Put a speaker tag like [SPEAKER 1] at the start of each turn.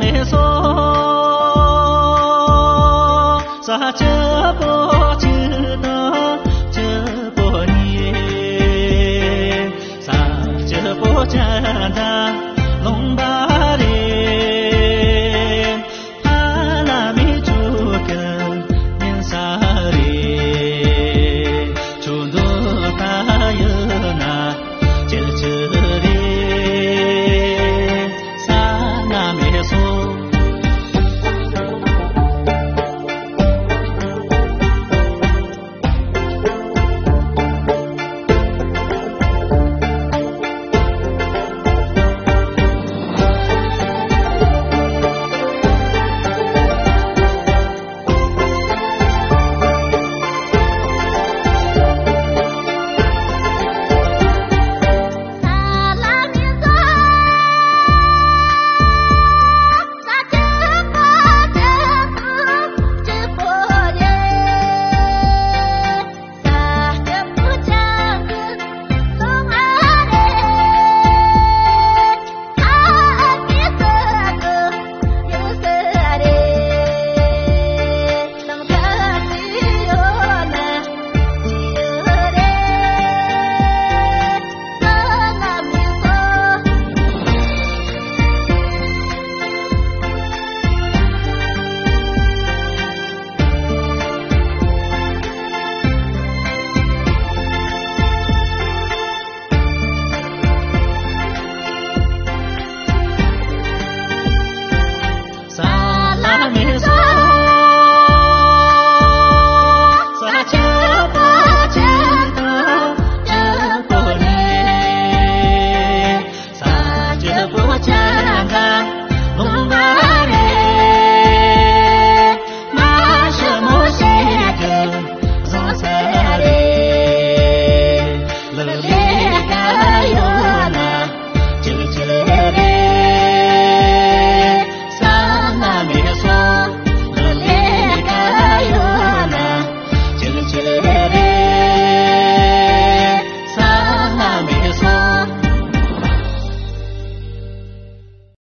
[SPEAKER 1] me so sa cha po chi